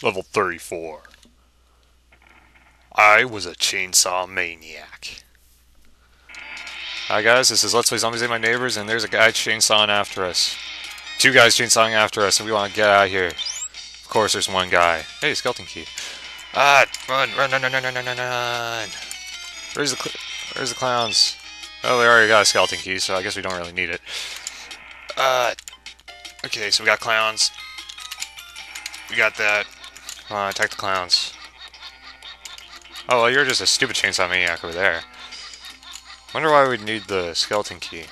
Level 34. I was a chainsaw maniac. Hi guys, this is Let's Play Zombies Ate My Neighbors, and there's a guy chainsawing after us. Two guys chainsawing after us, and we want to get out of here. Of course, there's one guy. Hey, skeleton key. Ah, run, run, run, run, run, run, run, run. Where's the, where's the clowns? Oh, they already got a skeleton key, so I guess we don't really need it. Uh, okay, so we got clowns. We got that. Come on, attack the clowns. Oh, well, you're just a stupid chainsaw maniac over there. Wonder why we'd need the skeleton key.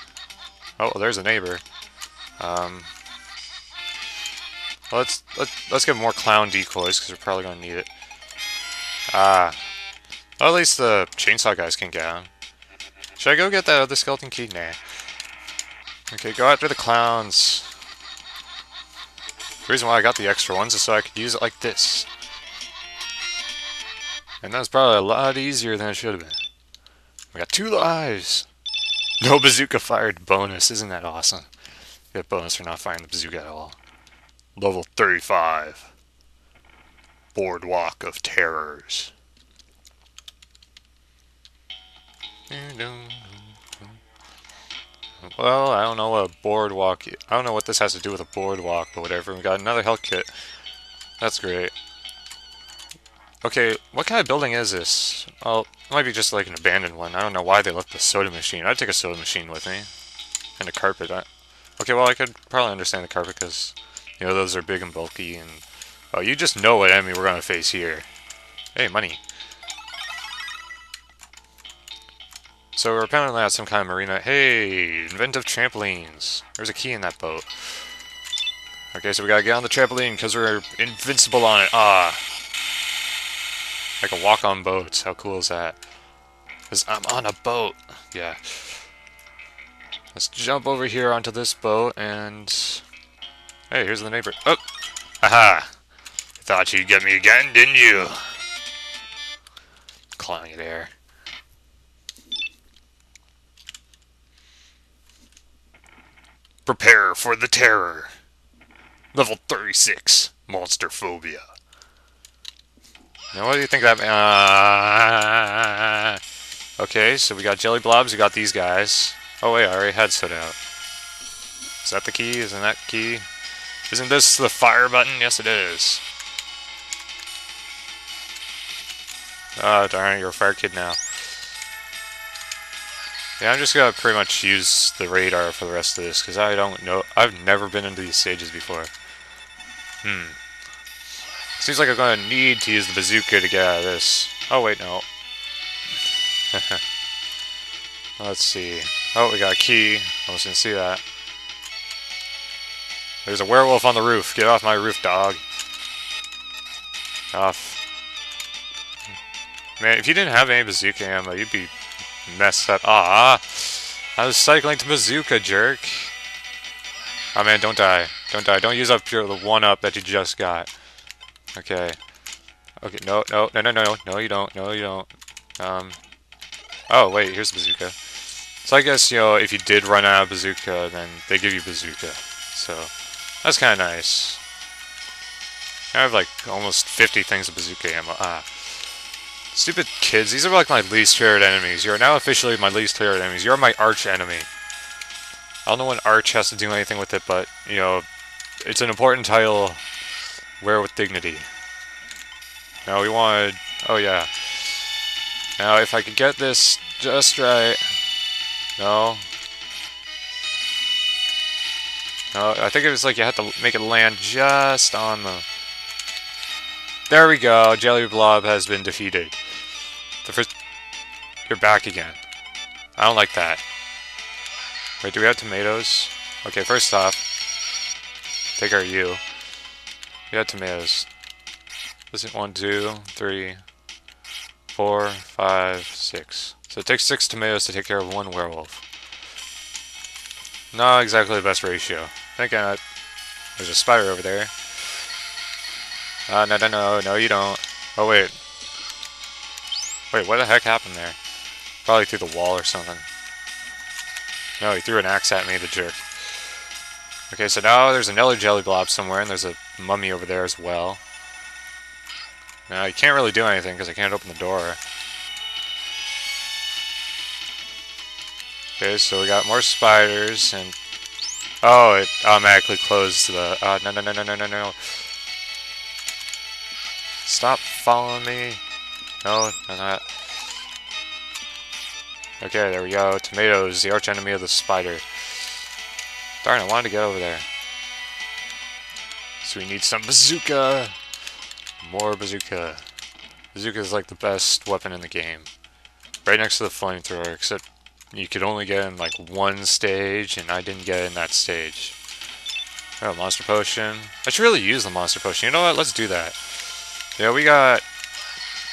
Oh, well, there's a neighbor. Um, let's let, let's get more clown decoys because we're probably gonna need it. Ah, well, at least the chainsaw guys can get on. Should I go get that other skeleton key? Nah. Okay, go after the clowns. The reason why I got the extra ones is so I could use it like this. And that was probably a lot easier than it should have been. We got two lives! No bazooka fired bonus, isn't that awesome? Get bonus for not firing the bazooka at all. Level 35. Boardwalk of Terrors. Well, I don't know what a boardwalk... I don't know what this has to do with a boardwalk, but whatever. We got another health kit. That's great. Okay, what kind of building is this? Well, it might be just like an abandoned one. I don't know why they left the soda machine. I'd take a soda machine with me. And a carpet. I... Okay, well, I could probably understand the carpet because, you know, those are big and bulky and... Oh, you just know what enemy we're going to face here. Hey, money. So we're apparently at some kind of marina. Hey, inventive trampolines. There's a key in that boat. Okay, so we gotta get on the trampoline because we're invincible on it. Ah. I can walk on boats. How cool is that? Because I'm on a boat. Yeah. Let's jump over here onto this boat and... Hey, here's the neighbor. Oh! Aha! Thought you'd get me again, didn't you? Clawing it air. Prepare for the terror. Level 36, Monster Phobia. Now, what do you think that... Uh, okay, so we got Jelly Blobs, we got these guys. Oh wait, I already had Soda out. Is that the key? Isn't that key? Isn't this the fire button? Yes, it is. Oh, darn it, you're a fire kid now. Yeah, I'm just gonna pretty much use the radar for the rest of this, because I don't know... I've never been into these stages before. Hmm. Seems like I'm gonna need to use the bazooka to get out of this. Oh, wait, no. Let's see. Oh, we got a key. I was gonna see that. There's a werewolf on the roof. Get off my roof, dog. Off. Man, if you didn't have any bazooka ammo, you'd be messed up. Ah, I was cycling to bazooka, jerk. Oh man, don't die. Don't die. Don't use up your the one up that you just got. Okay. Okay, no, no, no, no, no, no, you don't. No, you don't. Um. Oh, wait, here's bazooka. So I guess, you know, if you did run out of bazooka, then they give you bazooka. So, that's kind of nice. I have like almost 50 things of bazooka ammo. Ah. Stupid kids, these are like my least favorite enemies. You are now officially my least favorite enemies. You're my arch enemy. I don't know when arch has to do anything with it, but, you know, it's an important title. Wear with dignity. Now we want... Oh, yeah. Now, if I could get this just right... No. No, I think it was like you had to make it land just on the... There we go. Jelly Blob has been defeated. The first... You're back again. I don't like that. Wait, do we have tomatoes? Okay, first off, take our you. We have tomatoes. Is one, two, three, four, five, six. So it takes six tomatoes to take care of one werewolf. Not exactly the best ratio. Thank uh, there's a spider over there. Uh, no, no, no, no, you don't. Oh, wait. Wait, what the heck happened there? Probably through the wall or something. No, he threw an axe at me, the jerk. Okay, so now there's another jelly blob somewhere, and there's a mummy over there as well. Now, you can't really do anything because I can't open the door. Okay, so we got more spiders and... Oh, it automatically closed the... Uh, no, no, no, no, no, no, no. Stop following me. No, no, not. Okay, there we go. Tomatoes, the arch enemy of the spider. Darn, I wanted to get over there. So we need some bazooka. More bazooka. Bazooka is like the best weapon in the game. Right next to the flamethrower, except you could only get in like one stage, and I didn't get in that stage. Oh, monster potion. I should really use the monster potion. You know what? Let's do that. Yeah, we got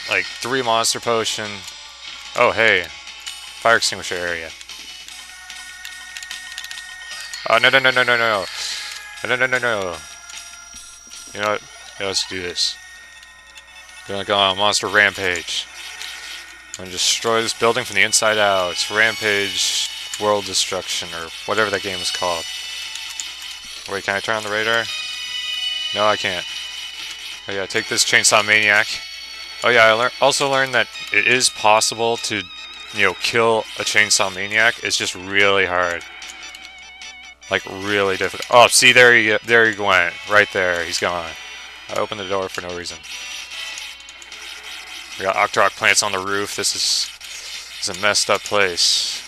like three monster potion. Oh, hey. Fire extinguisher area. Oh, no, no, no, no, no, no. No, no, no, no. You know what? Yeah, let's do this. Gonna go on a monster rampage. I'm gonna destroy this building from the inside out. It's Rampage World Destruction, or whatever that game is called. Wait, can I turn on the radar? No, I can't. Oh yeah, take this Chainsaw Maniac. Oh yeah, I lear also learned that it is possible to, you know, kill a Chainsaw Maniac. It's just really hard. Like, really difficult. Oh, see, there he, there he went. Right there. He's gone. I opened the door for no reason. We got Octorok plants on the roof. This is, this is a messed up place.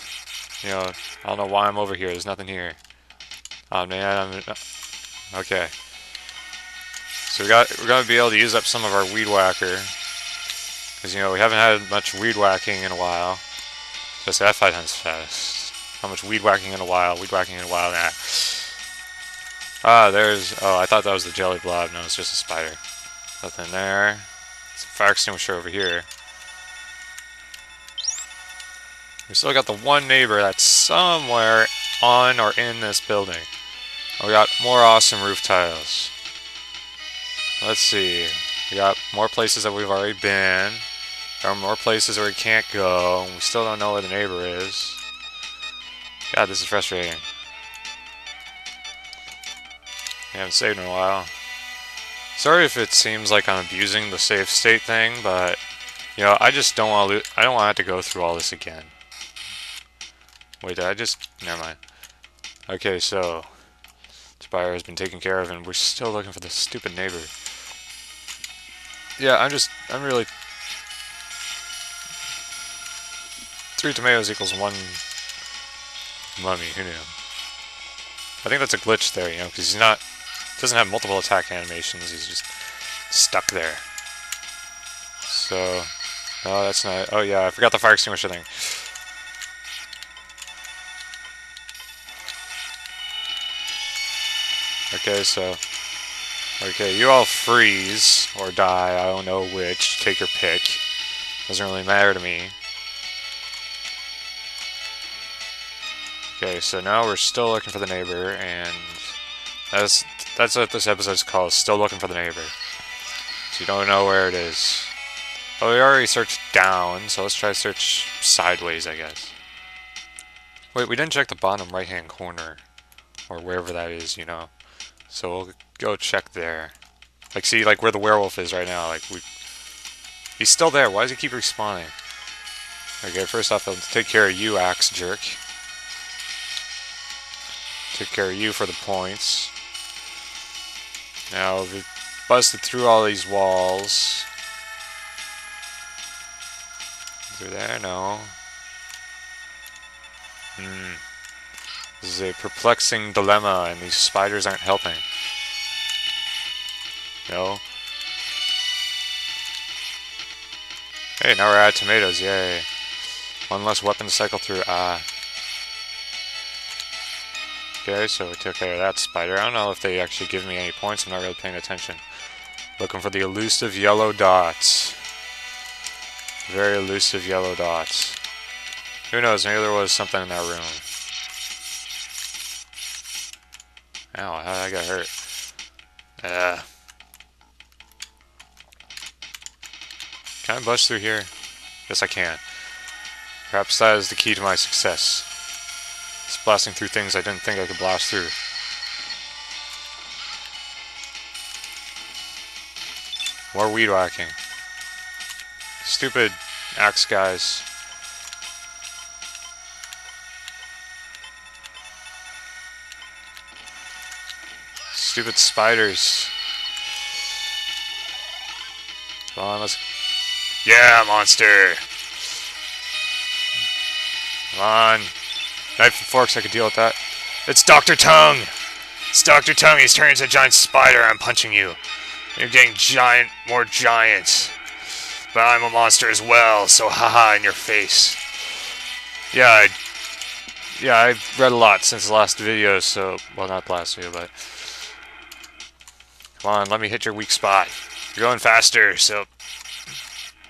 You know, I don't know why I'm over here. There's nothing here. Oh, man. I'm, uh, okay. So we got, we're going to be able to use up some of our weed whacker. Because, you know, we haven't had much weed whacking in a while. Just that five times fast. How much weed whacking in a while, weed whacking in a while, nah. Ah, there's, oh, I thought that was the jelly blob. No, it's just a spider. Nothing there. Some fire extinguisher over here. We still got the one neighbor that's somewhere on or in this building. we got more awesome roof tiles. Let's see. We got more places that we've already been. There are more places where we can't go. We still don't know where the neighbor is. God, this is frustrating. I haven't saved in a while. Sorry if it seems like I'm abusing the save state thing, but you know, I just don't want to. I don't want to have to go through all this again. Wait, did I just? Never mind. Okay, so Spire has been taken care of, and we're still looking for the stupid neighbor. Yeah, I'm just. I'm really. Three tomatoes equals one mummy. Who knew? I think that's a glitch there, you know, because he's not doesn't have multiple attack animations, he's just stuck there. So, no, that's not, oh yeah, I forgot the fire extinguisher thing. Okay, so, okay, you all freeze, or die, I don't know which, take your pick. Doesn't really matter to me. Okay, so now we're still looking for the neighbor, and that's that's what this episode's called, Still Looking for the Neighbor. So you don't know where it is. Oh, we already searched down, so let's try to search sideways, I guess. Wait, we didn't check the bottom right-hand corner. Or wherever that is, you know. So we'll go check there. Like, see, like, where the werewolf is right now. Like, we... He's still there. Why does he keep respawning? Okay, first off, I'll take care of you, Axe Jerk. Take care of you for the points. Now we've busted through all these walls. Through there? No. Hmm. This is a perplexing dilemma, and these spiders aren't helping. No. Hey, now we're of tomatoes, yay. One less weapon to cycle through. Ah. Okay, so we took care of that spider. I don't know if they actually give me any points. I'm not really paying attention. Looking for the elusive yellow dots. Very elusive yellow dots. Who knows, maybe there was something in that room. Ow, I get hurt? Uh, can I bust through here? Yes, I can. Perhaps that is the key to my success. Just blasting through things I didn't think I could blast through. More weed whacking. Stupid axe guys. Stupid spiders. Come on, let's... Yeah, monster! Come on. Knife and forks, I can deal with that. It's Dr. Tongue! It's Dr. Tongue, he's turning into a giant spider, I'm punching you. You're getting giant, more giant. But I'm a monster as well, so haha in your face. Yeah, I, yeah, I've read a lot since the last video, so, well, not the last video, but... Come on, let me hit your weak spot. You're going faster, so...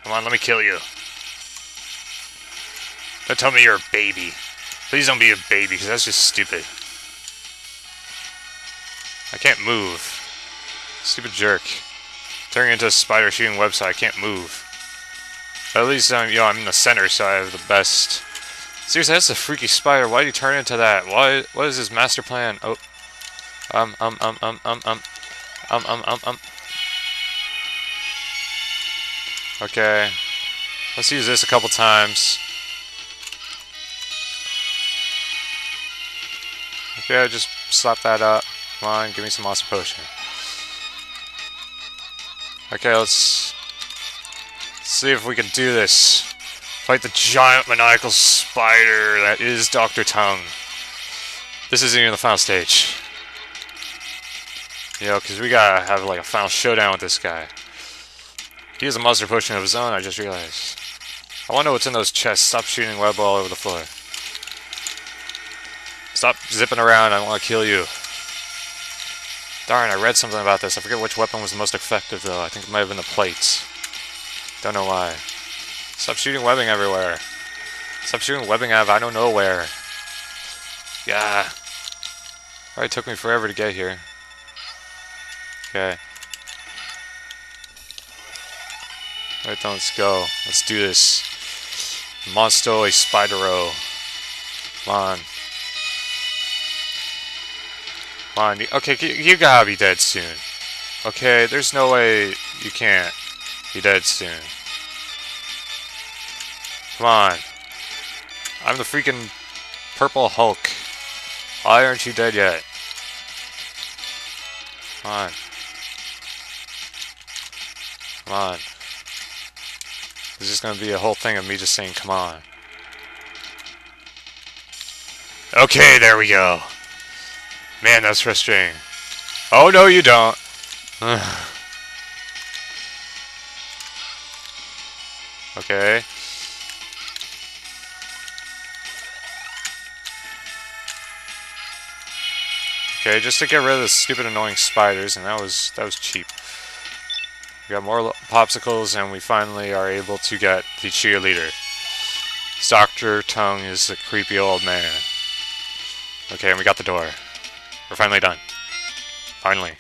Come on, let me kill you. Don't tell me you're a baby. Please don't be a baby, because that's just stupid. I can't move. Stupid jerk. Turning into a spider shooting website, I can't move. But at least I'm, you know, I'm in the center, so I have the best. Seriously, that's a freaky spider. Why'd you turn into that? Why? What is his master plan? Oh. Um, um, um, um, um, um. Um, um, um, um. Okay. Let's use this a couple times. Okay, just slap that up. Come on, give me some awesome potion. Okay, let's see if we can do this. Fight the giant maniacal spider that is Dr. Tongue. This isn't even the final stage. You know, because we gotta have like a final showdown with this guy. He has a monster potion of his own, I just realized. I wonder what's in those chests. Stop shooting web all over the floor. Stop zipping around, I want to kill you. Darn, I read something about this. I forget which weapon was the most effective, though. I think it might have been the plates. Don't know why. Stop shooting webbing everywhere. Stop shooting webbing out of I don't know where. Yeah. Alright, took me forever to get here. Okay. Alright, let's go. Let's do this. Monstoy Spidero. Come on. On. Okay, you gotta be dead soon. Okay, there's no way you can't be dead soon. Come on. I'm the freaking Purple Hulk. Why aren't you dead yet? Come on. Come on. This is gonna be a whole thing of me just saying, come on. Okay, there we go. Man, that's frustrating. Oh, no, you don't. okay. Okay, just to get rid of the stupid annoying spiders, and that was that was cheap. We got more popsicles, and we finally are able to get the cheerleader. Dr. Tongue is a creepy old man. Okay, and we got the door. We're finally done. Finally.